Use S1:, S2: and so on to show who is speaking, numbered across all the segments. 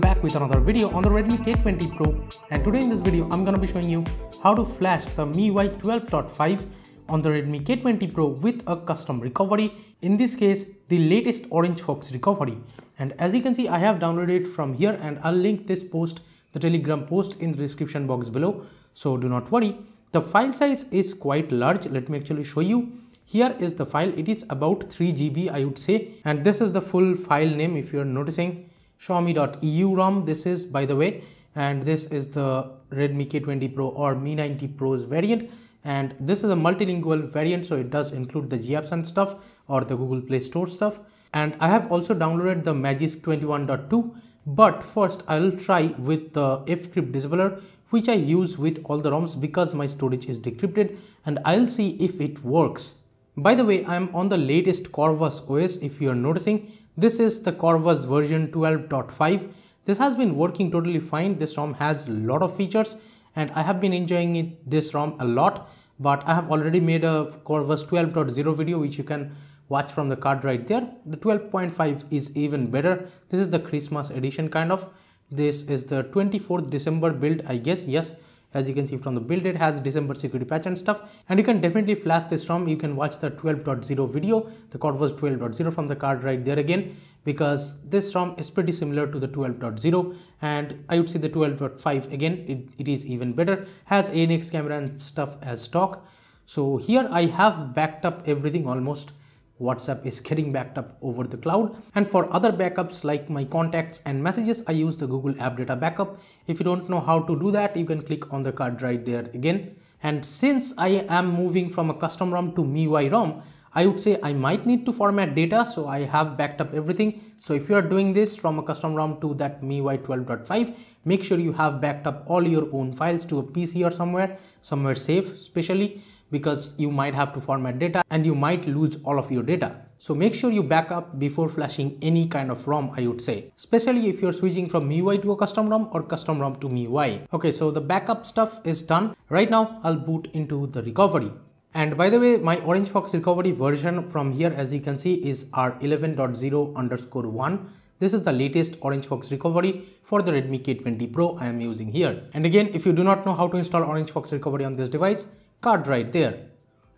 S1: back with another video on the Redmi K20 Pro. And today in this video I'm gonna be showing you how to flash the MIUI 12.5 on the Redmi K20 Pro with a custom recovery, in this case the latest Orange Fox recovery. And as you can see I have downloaded it from here and I'll link this post, the telegram post in the description box below. So do not worry. The file size is quite large, let me actually show you. Here is the file, it is about 3 GB I would say. And this is the full file name if you are noticing Xiaomi.eu ROM this is by the way and this is the Redmi K20 Pro or Mi 9T Pro's variant and this is a multilingual variant so it does include the GApps and stuff or the Google Play Store stuff and I have also downloaded the Magisk 21.2 but first I'll try with the Fcrypt disabler which I use with all the ROMs because my storage is decrypted and I'll see if it works. By the way, I'm on the latest Corvus OS if you are noticing. This is the Corvus version 12.5. This has been working totally fine. This ROM has a lot of features and I have been enjoying it, this ROM a lot. But I have already made a Corvus 12.0 video which you can watch from the card right there. The 12.5 is even better. This is the Christmas edition kind of. This is the 24th December build I guess. Yes, as you can see from the build it has december security patch and stuff. And you can definitely flash this ROM. You can watch the 12.0 video. The Corvus 12.0 from the card right there again because this ROM is pretty similar to the 12.0 and I would say the 12.5 again it, it is even better. Has ANX camera and stuff as stock. So here I have backed up everything almost WhatsApp is getting backed up over the cloud. And for other backups like my contacts and messages, I use the Google App Data Backup. If you don't know how to do that, you can click on the card right there again. And since I am moving from a custom ROM to MIUI ROM, I would say I might need to format data so I have backed up everything. So if you are doing this from a custom ROM to that MIUI 12.5, make sure you have backed up all your own files to a PC or somewhere, somewhere safe especially because you might have to format data and you might lose all of your data. So make sure you back up before flashing any kind of ROM I would say, especially if you're switching from MIUI to a custom ROM or custom ROM to MIUI. Okay, so the backup stuff is done. Right now I'll boot into the recovery. And by the way, my Orange Fox recovery version from here as you can see is R11.0 underscore 1. This is the latest Orange Fox recovery for the Redmi K20 Pro I am using here. And again, if you do not know how to install Orange Fox recovery on this device, card right there.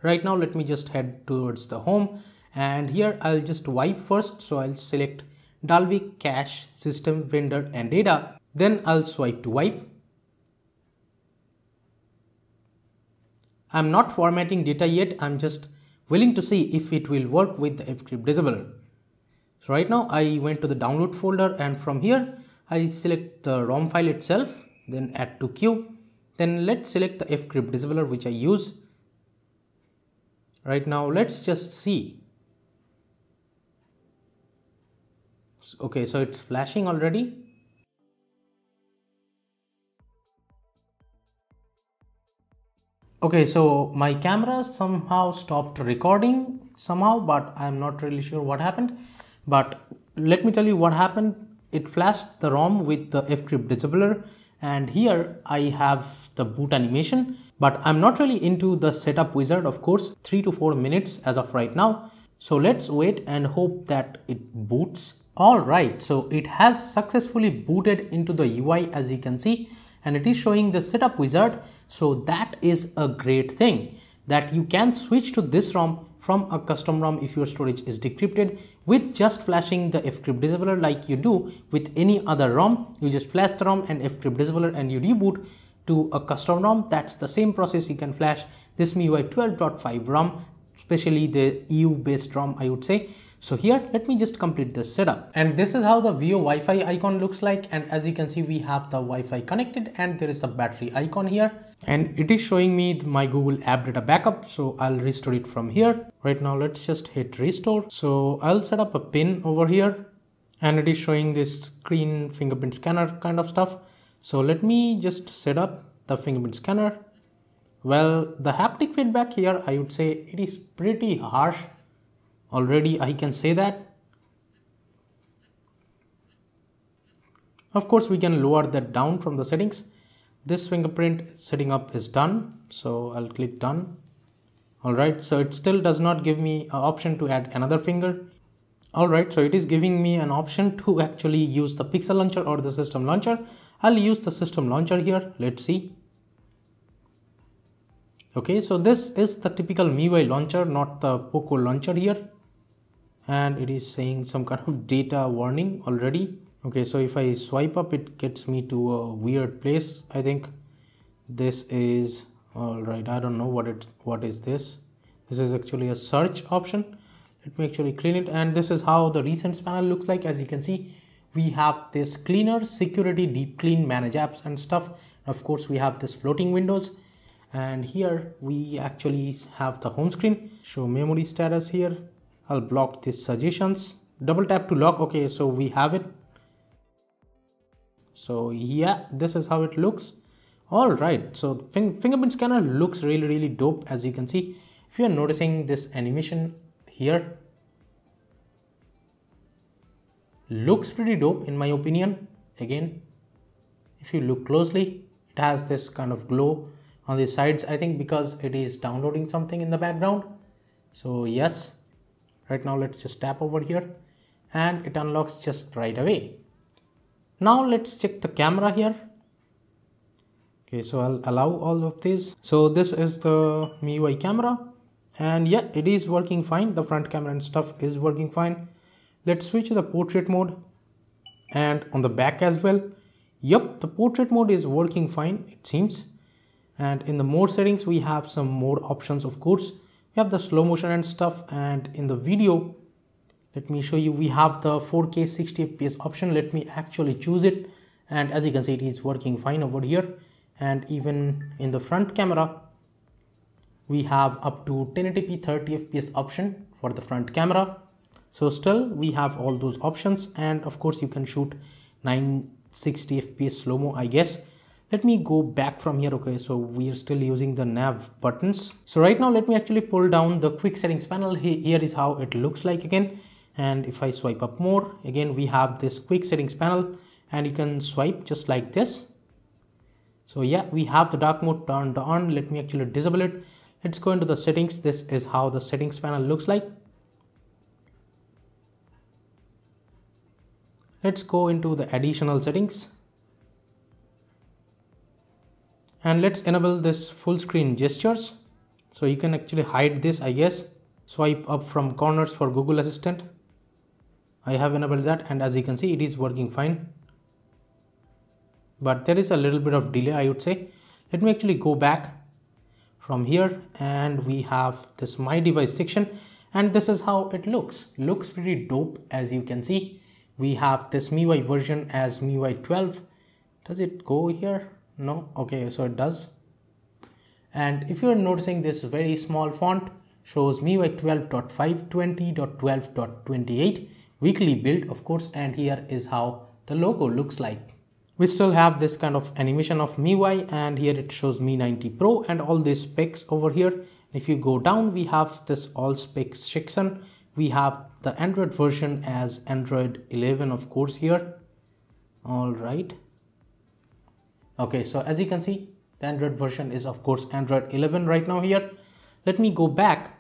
S1: Right now, let me just head towards the home and here I'll just wipe first. So I'll select Dalvik cache system vendor and data. Then I'll swipe to wipe. I'm not formatting data yet. I'm just willing to see if it will work with the Fcrypt disabler. So right now I went to the download folder and from here I select the ROM file itself, then add to queue then let's select the fcrypt disabler which I use. Right now, let's just see. Okay, so it's flashing already. Okay, so my camera somehow stopped recording somehow, but I'm not really sure what happened. But let me tell you what happened. It flashed the ROM with the fcrypt disabler and here I have the boot animation but I'm not really into the setup wizard of course 3 to 4 minutes as of right now. So let's wait and hope that it boots. Alright so it has successfully booted into the UI as you can see and it is showing the setup wizard. So that is a great thing that you can switch to this ROM from a custom ROM if your storage is decrypted with just flashing the fcrypt disabler like you do with any other ROM. You just flash the ROM and fcrypt disabler and you reboot to a custom ROM. That's the same process you can flash this MIUI 12.5 ROM, especially the EU based ROM I would say. So here, let me just complete this setup. And this is how the VoWiFi icon looks like. And as you can see, we have the Wi-Fi connected and there is a battery icon here. And it is showing me my Google App Data Backup. So I'll restore it from here. Right now, let's just hit restore. So I'll set up a pin over here and it is showing this screen fingerprint scanner kind of stuff. So let me just set up the fingerprint scanner. Well, the haptic feedback here, I would say it is pretty harsh already I can say that. Of course, we can lower that down from the settings. This fingerprint setting up is done. So I'll click done. All right. So it still does not give me an option to add another finger. Alright, so it is giving me an option to actually use the pixel launcher or the system launcher. I'll use the system launcher here. Let's see. Okay, so this is the typical MIUI launcher, not the Poco launcher here. And it is saying some kind of data warning already. Okay, so if I swipe up, it gets me to a weird place. I think. This is all right. I don't know what it what is this. This is actually a search option. Let me actually clean it. And this is how the recent panel looks like. As you can see we have this cleaner security deep clean manage apps and stuff. Of course we have this floating windows. And here we actually have the home screen. Show memory status here. I'll block this suggestions. Double tap to lock. Okay so we have it so yeah this is how it looks. All right. So fingerprint scanner looks really really dope as you can see. If you are noticing this animation here looks pretty dope in my opinion. Again if you look closely it has this kind of glow on the sides i think because it is downloading something in the background. So yes. Right now let's just tap over here. And it unlocks just right away now let's check the camera here. Okay so i'll allow all of these. So this is the MIUI camera. And yeah it is working fine. The front camera and stuff is working fine. Let's switch to the portrait mode and on the back as well. Yep the portrait mode is working fine it seems. And in the more settings we have some more options of course. We have the slow motion and stuff. And in the video let me show you we have the 4k 60 fps option. Let me actually choose it. And as you can see it is working fine over here. And even in the front camera we have up to 1080p 30 fps option for the front camera. So still we have all those options. And of course you can shoot 960 fps slow-mo i guess. Let me go back from here okay? So we are still using the nav buttons. So right now let me actually pull down the quick settings panel. Here is how it looks like again and if i swipe up more again we have this quick settings panel and you can swipe just like this. So yeah we have the dark mode turned on. Let me actually disable it. Let's go into the settings. This is how the settings panel looks like. Let's go into the additional settings. And let's enable this full screen gestures. So you can actually hide this i guess. Swipe up from corners for google assistant i have enabled that and as you can see it is working fine. But there is a little bit of delay i would say. Let me actually go back from here and we have this my device section. And this is how it looks. Looks pretty dope as you can see. We have this MIUI version as MIUI 12 does it go here? No? Okay so it does. And if you're noticing this very small font shows MIUI 12.5 20.12.28 weekly build of course and here is how the logo looks like we still have this kind of animation of MIUI and here it shows Mi 9T Pro and all these specs over here. If you go down, we have this all specs section. We have the Android version as Android 11 of course here. All right. Okay, so as you can see, the Android version is of course Android 11 right now here. Let me go back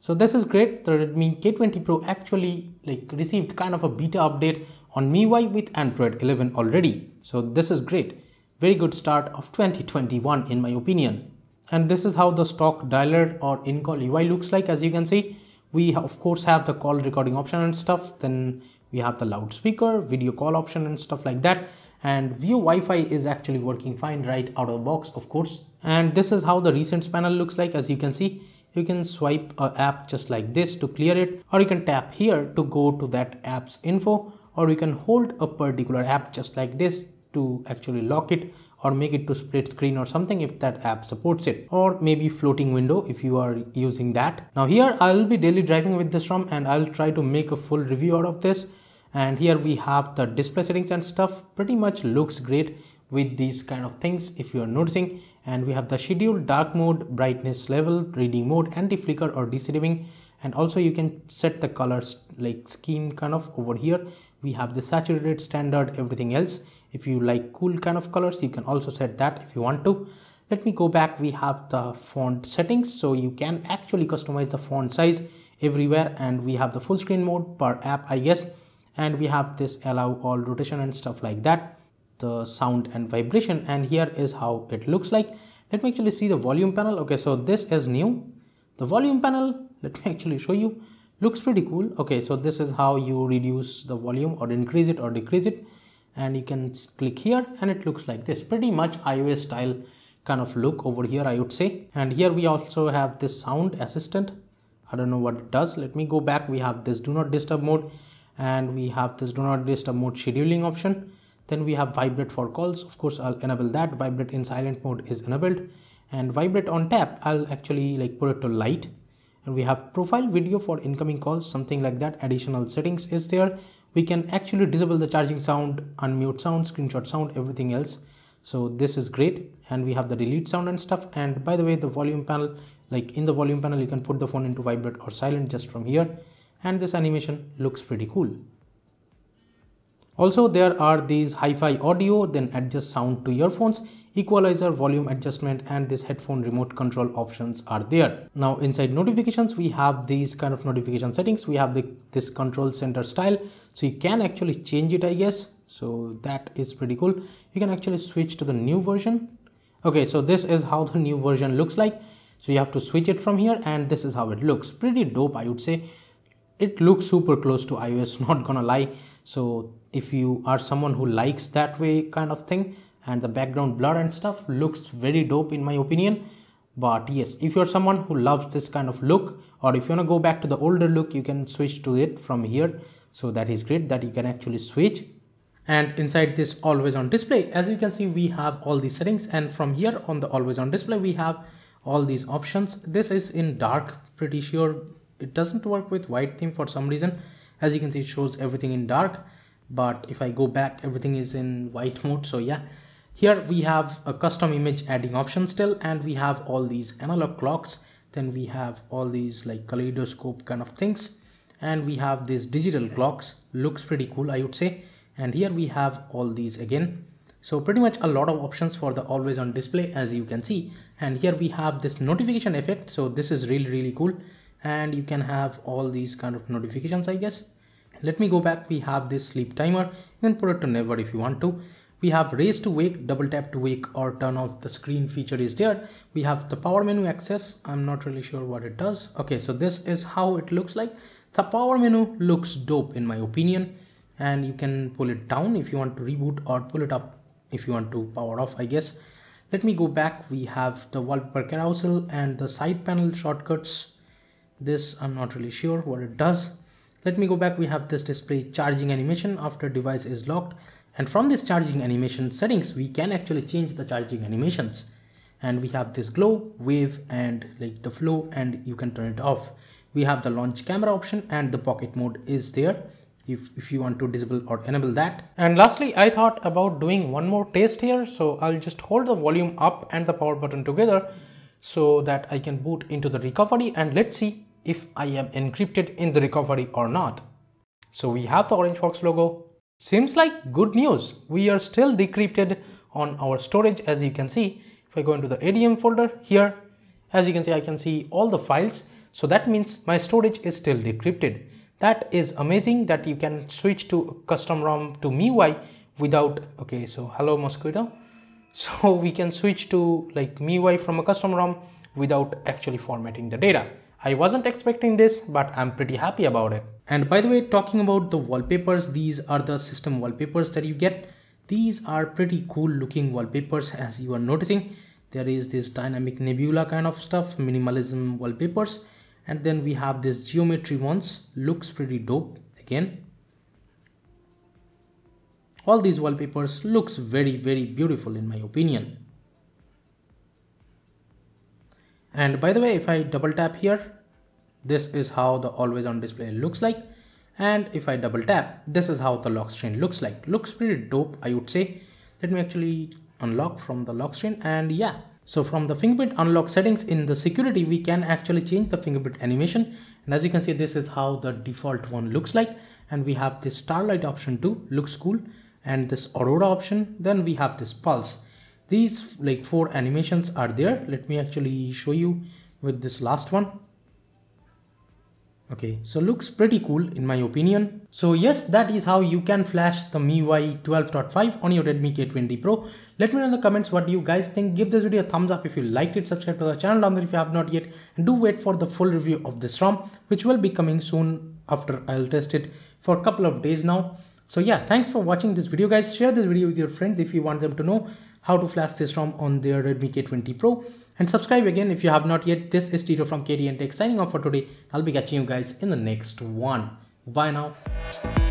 S1: so this is great. The Redmi K20 Pro actually like received kind of a beta update on MIUI with Android 11 already. So this is great. Very good start of 2021 in my opinion. And this is how the stock dialer or in-call UI looks like as you can see. We of course have the call recording option and stuff. Then we have the loudspeaker, video call option and stuff like that. And VoWiFi is actually working fine right out of the box of course. And this is how the recent panel looks like as you can see you can swipe a app just like this to clear it or you can tap here to go to that app's info or you can hold a particular app just like this to actually lock it or make it to split screen or something if that app supports it or maybe floating window if you are using that. Now here i'll be daily driving with this ROM and i'll try to make a full review out of this. And here we have the display settings and stuff. Pretty much looks great with these kind of things if you are noticing. And we have the schedule dark mode brightness level reading mode anti-flicker or DC dimming and also you can set the colors like scheme kind of over here. We have the saturated standard everything else. If you like cool kind of colors you can also set that if you want to. Let me go back. We have the font settings. So you can actually customize the font size everywhere. And we have the full screen mode per app I guess. And we have this allow all rotation and stuff like that the sound and vibration and here is how it looks like. Let me actually see the volume panel. Okay so this is new. The volume panel let me actually show you. Looks pretty cool. Okay so this is how you reduce the volume or increase it or decrease it. And you can click here and it looks like this. Pretty much iOS style kind of look over here I would say. And here we also have this sound assistant. I don't know what it does. Let me go back. We have this do not disturb mode and we have this do not disturb mode scheduling option then we have vibrate for calls. Of course I'll enable that. Vibrate in silent mode is enabled. And vibrate on tap I'll actually like put it to light. And we have profile video for incoming calls something like that. Additional settings is there. We can actually disable the charging sound unmute sound screenshot sound everything else. So this is great. And we have the delete sound and stuff. And by the way the volume panel like in the volume panel you can put the phone into vibrate or silent just from here. And this animation looks pretty cool also there are these hi-fi audio then adjust sound to earphones equalizer volume adjustment and this headphone remote control options are there. Now inside notifications we have these kind of notification settings. We have the this control center style. So you can actually change it i guess. So that is pretty cool. You can actually switch to the new version. Okay so this is how the new version looks like. So you have to switch it from here and this is how it looks. Pretty dope i would say it looks super close to ios not gonna lie. So if you are someone who likes that way kind of thing and the background blur and stuff looks very dope in my opinion but yes if you're someone who loves this kind of look or if you want to go back to the older look you can switch to it from here. So that is great that you can actually switch. And inside this always on display as you can see we have all these settings and from here on the always on display we have all these options. This is in dark pretty sure it doesn't work with white theme for some reason. As you can see it shows everything in dark but if I go back everything is in white mode so yeah. Here we have a custom image adding option still and we have all these analog clocks. Then we have all these like kaleidoscope kind of things. And we have these digital clocks. Looks pretty cool I would say. And here we have all these again. So pretty much a lot of options for the always on display as you can see. And here we have this notification effect. So this is really really cool and you can have all these kind of notifications I guess. Let me go back. We have this sleep timer. You can put it to never if you want to. We have raise to wake double tap to wake or turn off the screen feature is there. We have the power menu access. I'm not really sure what it does. Okay so this is how it looks like. The power menu looks dope in my opinion. And you can pull it down if you want to reboot or pull it up if you want to power off i guess. Let me go back. We have the wallpaper carousel and the side panel shortcuts this i'm not really sure what it does. Let me go back. We have this display charging animation after device is locked. And from this charging animation settings we can actually change the charging animations. And we have this glow wave and like the flow and you can turn it off. We have the launch camera option and the pocket mode is there if, if you want to disable or enable that. And lastly i thought about doing one more test here. So i'll just hold the volume up and the power button together so that i can boot into the recovery and let's see if I am encrypted in the recovery or not. So we have the Orange Fox logo. Seems like good news. We are still decrypted on our storage as you can see. If I go into the ADM folder here, as you can see, I can see all the files. So that means my storage is still decrypted. That is amazing that you can switch to custom ROM to MIUI without, okay, so hello Mosquito. So we can switch to like MIUI from a custom ROM without actually formatting the data. I wasn't expecting this, but I'm pretty happy about it. And by the way, talking about the wallpapers, these are the system wallpapers that you get. These are pretty cool looking wallpapers as you are noticing. There is this dynamic nebula kind of stuff, minimalism wallpapers. And then we have this geometry ones, looks pretty dope again. All these wallpapers looks very, very beautiful in my opinion. And by the way if I double tap here this is how the always on display looks like. And if I double tap this is how the lock screen looks like. Looks pretty dope I would say. Let me actually unlock from the lock screen and yeah. So from the fingerprint unlock settings in the security we can actually change the fingerprint animation. And as you can see this is how the default one looks like. And we have this starlight option too looks cool. And this aurora option then we have this pulse these like four animations are there. Let me actually show you with this last one. Okay so looks pretty cool in my opinion. So yes that is how you can flash the MIUI 12.5 on your Redmi K20 Pro. Let me know in the comments what you guys think. Give this video a thumbs up if you liked it. Subscribe to the channel down there if you have not yet. And do wait for the full review of this ROM which will be coming soon after I'll test it for a couple of days now. So yeah thanks for watching this video guys. Share this video with your friends if you want them to know how to flash this ROM on their Redmi K20 Pro and subscribe again if you have not yet. This is Tito from KTN Tech signing off for today. I'll be catching you guys in the next one. Bye now.